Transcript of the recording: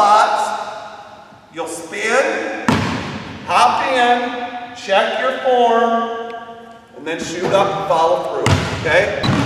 spots, you'll spin, hop in, check your form, and then shoot up and follow through, okay?